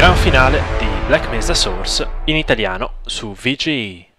gran finale di Black Mesa Source in italiano su VGE.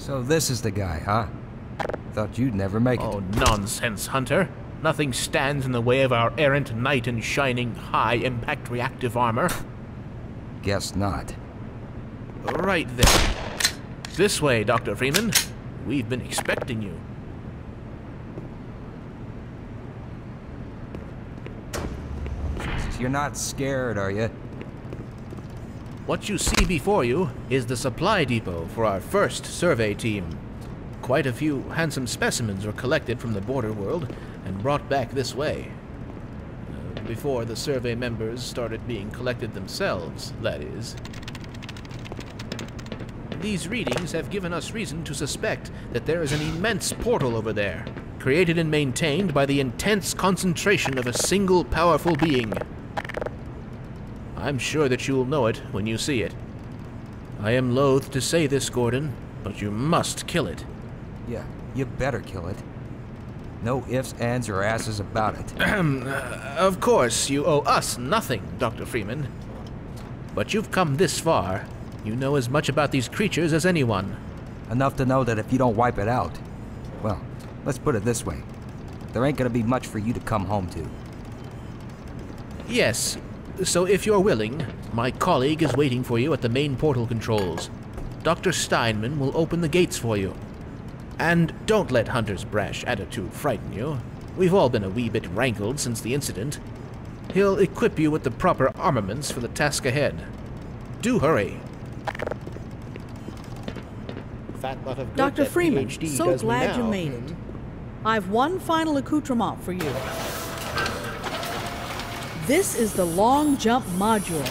So this is the guy, huh? Thought you'd never make it. Oh, nonsense, Hunter. Nothing stands in the way of our errant knight in shining high-impact reactive armor. Guess not. Right then. This way, Dr. Freeman. We've been expecting you. You're not scared, are you? What you see before you is the supply depot for our first survey team. Quite a few handsome specimens were collected from the border world and brought back this way. Uh, before the survey members started being collected themselves, that is. These readings have given us reason to suspect that there is an immense portal over there, created and maintained by the intense concentration of a single powerful being. I'm sure that you'll know it when you see it. I am loath to say this, Gordon, but you must kill it. Yeah, you better kill it. No ifs, ands, or asses about it. Uh, of course, you owe us nothing, Dr. Freeman. But you've come this far. You know as much about these creatures as anyone. Enough to know that if you don't wipe it out, well, let's put it this way. There ain't gonna be much for you to come home to. Yes, so if you're willing, my colleague is waiting for you at the main portal controls. Dr. Steinman will open the gates for you. And don't let Hunter's brash attitude frighten you. We've all been a wee bit rankled since the incident. He'll equip you with the proper armaments for the task ahead. Do hurry. Fat lot of good Dr. Freeman, so glad you made it. I've one final accoutrement for you. This is the long jump module.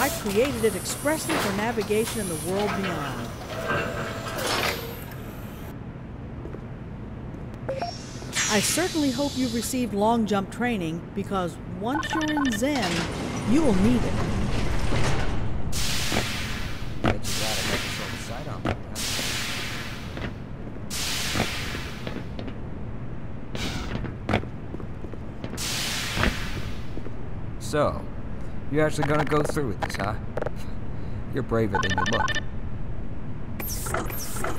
I created it expressly for navigation in the world beyond. I certainly hope you've received long jump training because once you're in Xen, you will need it. So, you're actually gonna go through with this, huh? You're braver than you look.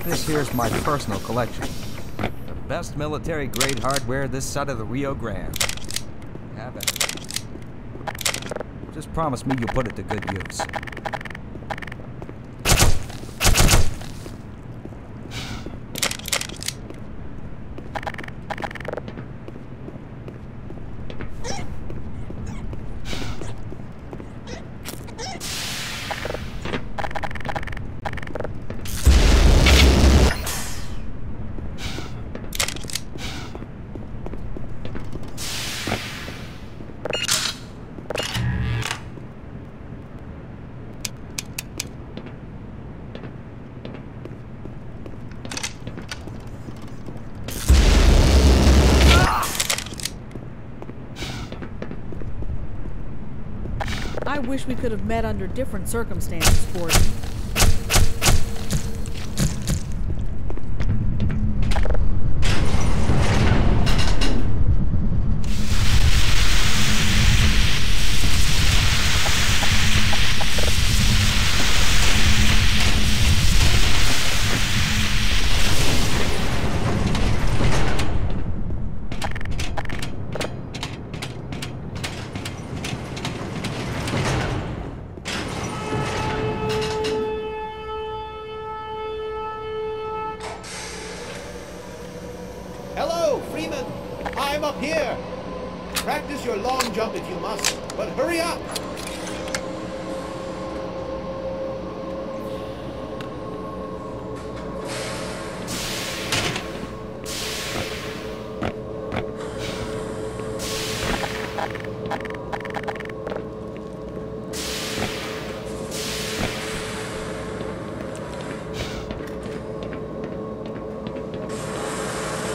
This here's my personal collection. The best military grade hardware this side of the Rio Grande. Have it. Just promise me you'll put it to good use. I wish we could have met under different circumstances, Gordon. If you must, but hurry up.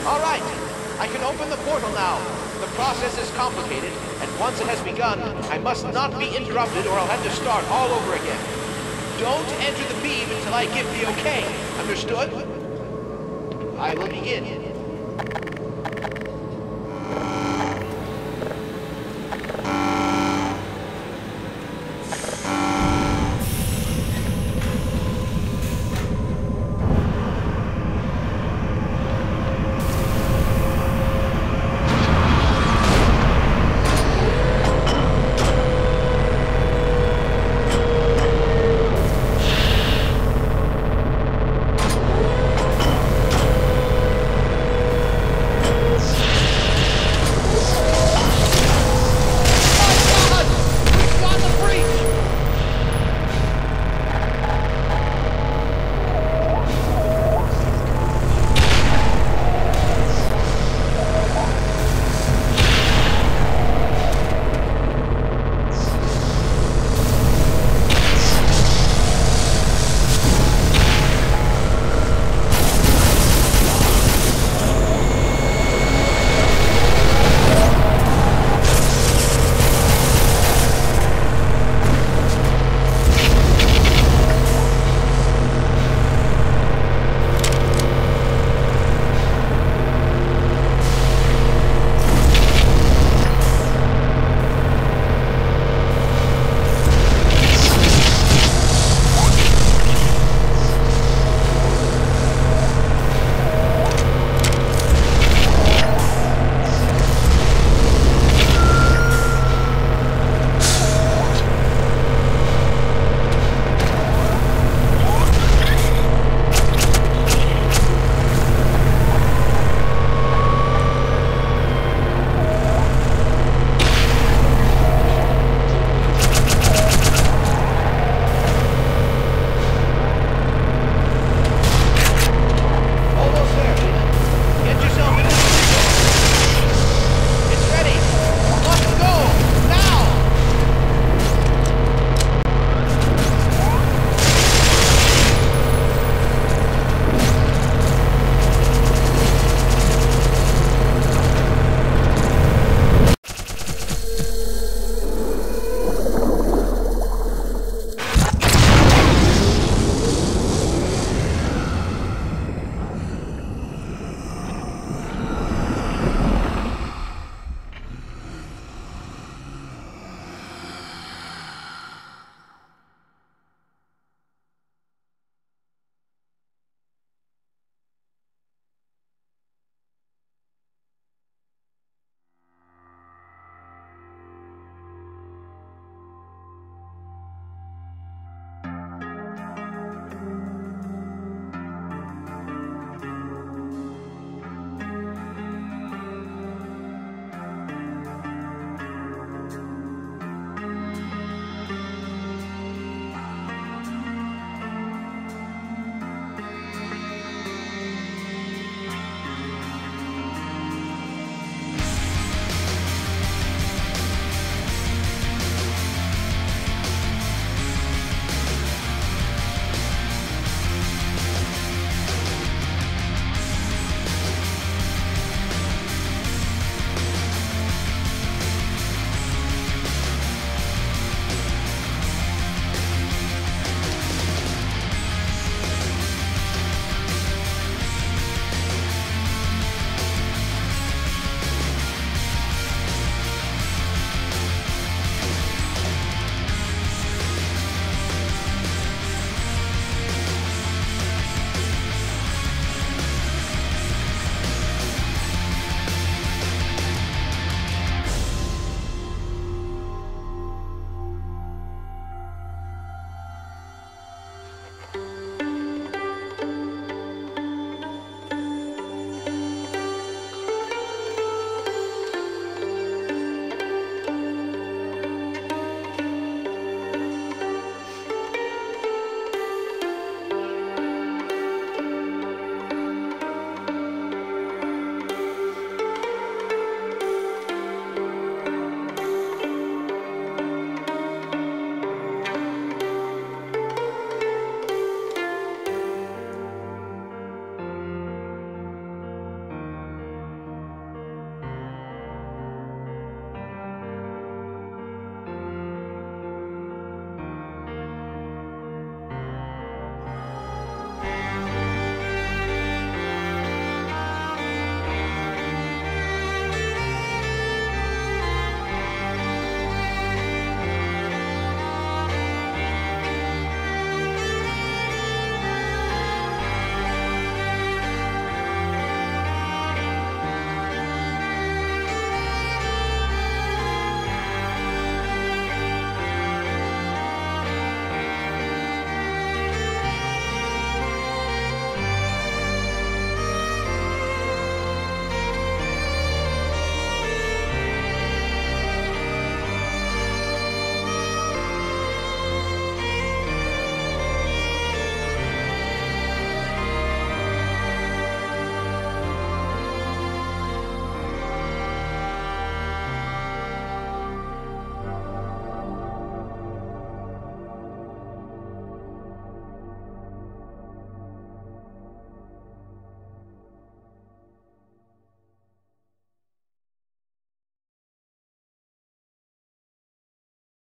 All right, I can open the portal now. The process is complicated, once it has begun, I must not be interrupted or I'll have to start all over again. Don't enter the beam until I give the okay. Understood? I will begin